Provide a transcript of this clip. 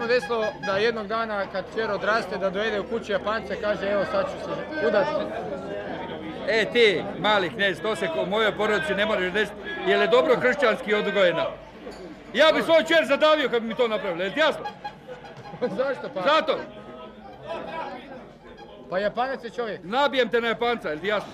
recimo desilo da jednog dana kad čer odraste da dovede u kući Japance kaže evo sad ću se udati. E ti, mali knez, to se u mojoj porodici ne može desiti, jer je dobro kršćanski odgojena. Ja bi svoj čer zadavio kad bi mi to napravili, jel ti jasno? Zašto pa? Zato! Pa Japanac je čovjek. Nabijem te na Japanca, je ti jasno?